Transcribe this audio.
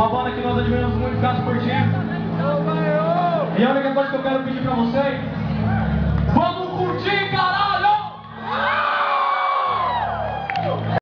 Uma banda que nós admiramos muito, Caso então Portinho. E a única coisa que eu quero pedir pra vocês